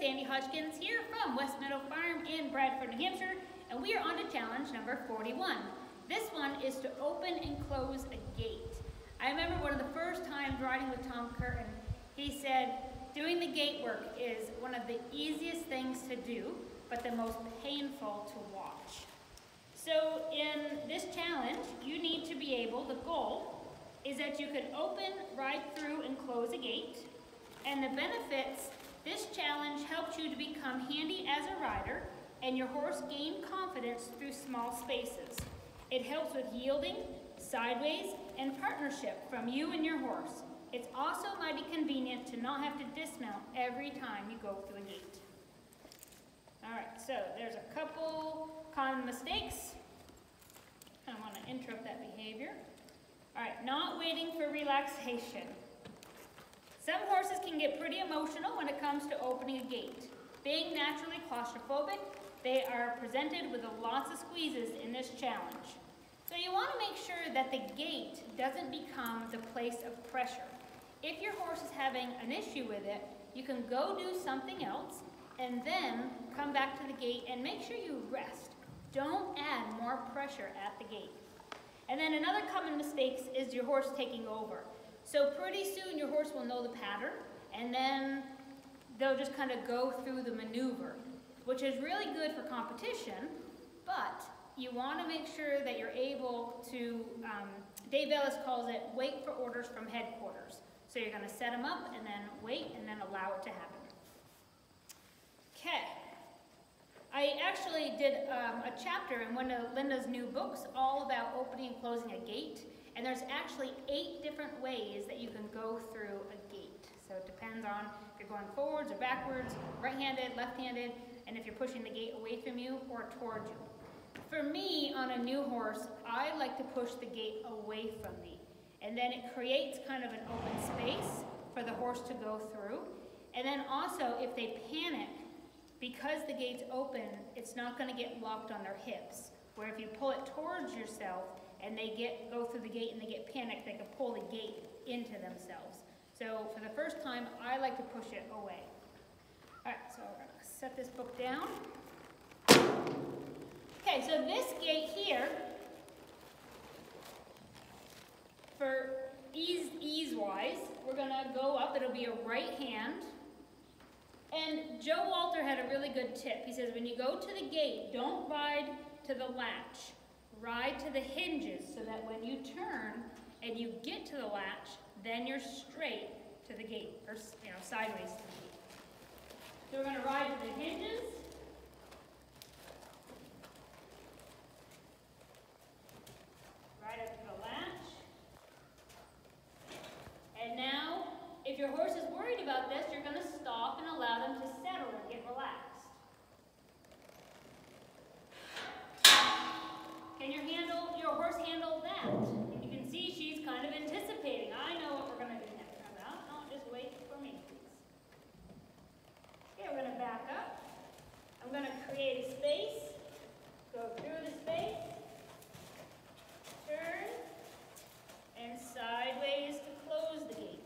Sandy Hodskins here from West Meadow Farm in Bradford, New Hampshire, and we are on to challenge number 41. This one is to open and close a gate. I remember one of the first times riding with Tom Curtin, he said, doing the gate work is one of the easiest things to do, but the most painful to watch. So in this challenge, you need to be able, the goal is that you can open, ride through, and close a gate. And the benefits, this challenge helps you to become handy as a rider and your horse gain confidence through small spaces. It helps with yielding, sideways, and partnership from you and your horse. It's also mighty convenient to not have to dismount every time you go through a gate. All right, so there's a couple common mistakes. I want to interrupt that behavior. All right, not waiting for relaxation. Some horses can get pretty emotional when it comes to opening a gate. Being naturally claustrophobic, they are presented with lots of squeezes in this challenge. So you want to make sure that the gate doesn't become the place of pressure. If your horse is having an issue with it, you can go do something else and then come back to the gate and make sure you rest. Don't add more pressure at the gate. And then another common mistake is your horse taking over. So pretty soon your horse will know the pattern and then they'll just kind of go through the maneuver, which is really good for competition, but you want to make sure that you're able to, um, Dave Ellis calls it wait for orders from headquarters. So you're going to set them up and then wait and then allow it to happen. Okay. I actually did um, a chapter in one of Linda's new books all about opening and closing a gate. And there's actually eight different ways that you can go through a gate. So it depends on if you're going forwards or backwards, right-handed, left-handed, and if you're pushing the gate away from you or towards you. For me, on a new horse, I like to push the gate away from me. And then it creates kind of an open space for the horse to go through. And then also, if they panic, because the gate's open, it's not going to get locked on their hips. Where if you pull it towards yourself and they get go through the gate and they get panicked, they can pull the gate into themselves. So for the first time, I like to push it away. All right, so we're to set this book down. Okay, so this gate here, for ease, ease-wise, we're to go up. It'll be a right hand. And Joe Wolter had a really good tip. He says, when you go to the gate, don't ride to the latch. Ride to the hinges so that when you turn and you get to the latch, then you're straight to the gate, or you know, sideways to the gate. So we're going to ride to the hinges. Right up to the latch. And now, if your horse is worried about this, you're going to stop and allow them to settle and get relaxed. Can your handle, your horse handle that? And you can see she's kind of anticipating. I know what we're going to do next. Now, don't just wait for me, please. Okay, we're going to back up. I'm going to create a space, go through the space, turn, and sideways to close the gate.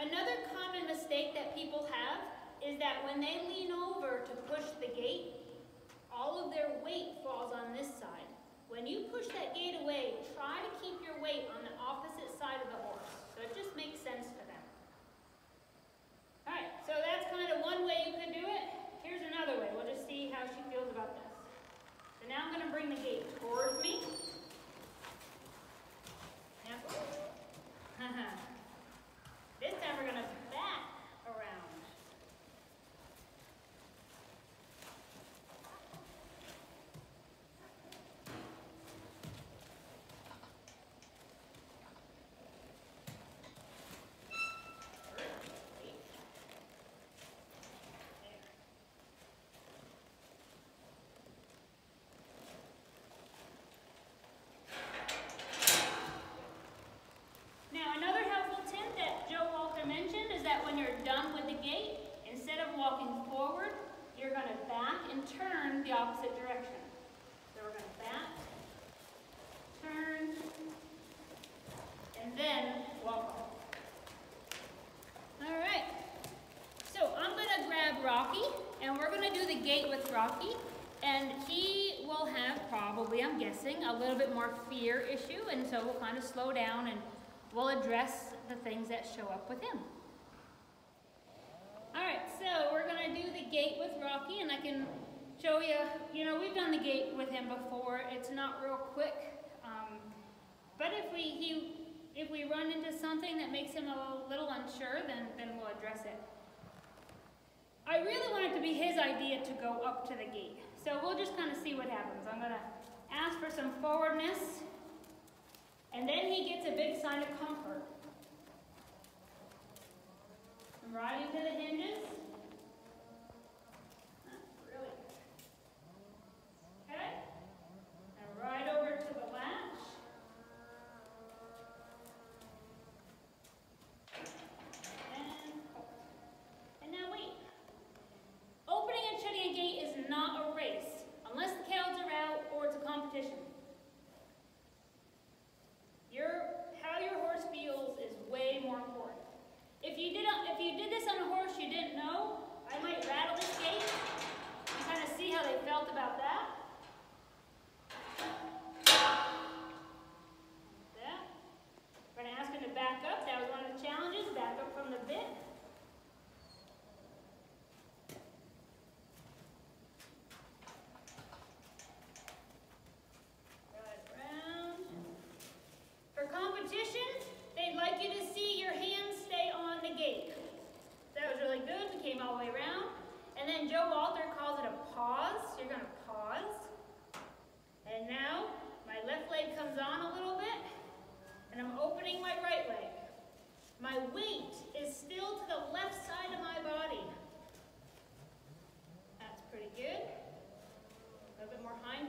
Another common mistake that people have is that when they lean over to push the gate, all of their weight falls on this side. When you push that gate away, try to keep your weight on the opposite side of the horse. So just makes sense for them. All right, so that's kind of one way you could do it. Here's another way. We'll just see how she feels about this. So now I'm going to bring the gate towards me. this time we're going to back around. Now, another helpful tip that Joe Wolter mentioned is when you're done with the gate, instead of walking forward, you're going to back and turn the opposite direction. So we're going to back, turn, and then walk. All right. So I'm gonna grab Rocky, and we're gonna do the gate with Rocky. And he will have probably, I'm guessing, a little bit more fear issue, and so we'll kind of slow down and we'll address the things that show up with him. All right, so we're gonna do the gate with Rocky, and I can show you, you know, we've done the gate with him before. It's not real quick, um, but if we, he, if we run into something that makes him a little unsure, then, then we'll address it. I really want it to be his idea to go up to the gate. So we'll just kind of see what happens. I'm to ask for some forwardness, and then he gets a big sign of comfort. I'm riding to the you're going to pause. And now my left leg comes on a little bit, and I'm opening my right leg. My weight is still to the left side of my body. That's pretty good. A little bit more hind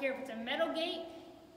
care if it's a metal gate,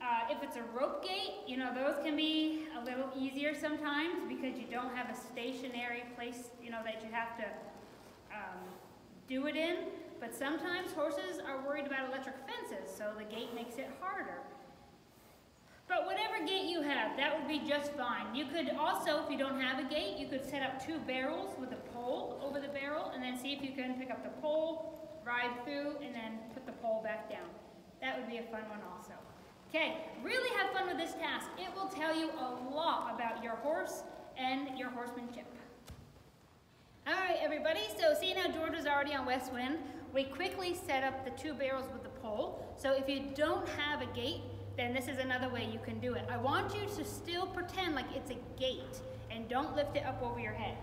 uh, if it's a rope gate, you know, those can be a little easier sometimes because you don't have a stationary place, you know, that you have to um, do it in. But sometimes horses are worried about electric fences, so the gate makes it harder. But whatever gate you have, that would be just fine. You could also, if you don't have a gate, you could set up two barrels with a pole over the barrel and then see if you can pick up the pole, ride through, and then put the pole back down. That would be a fun one also. Okay, really have fun with this task. It will tell you a lot about your horse and your horsemanship. All right, everybody. So seeing how George is already on West Wind, we quickly set up the two barrels with the pole. So if you don't have a gate, then this is another way you can do it. I want you to still pretend like it's a gate and don't lift it up over your head.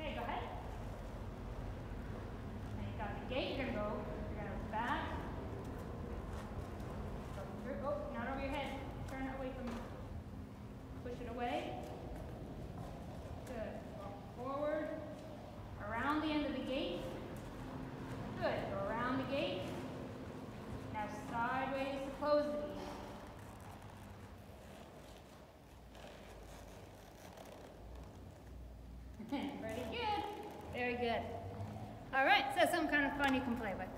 Okay, go ahead. And you got the gate, you're gonna go, you're gonna back. Oh, not over your head. Turn it away from you. Push it away. Good. Walk forward. Around the end of the gate. Good. Go around the gate. Now sideways to close the gate. Very good. Very good. All right, so some kind of fun you can play with.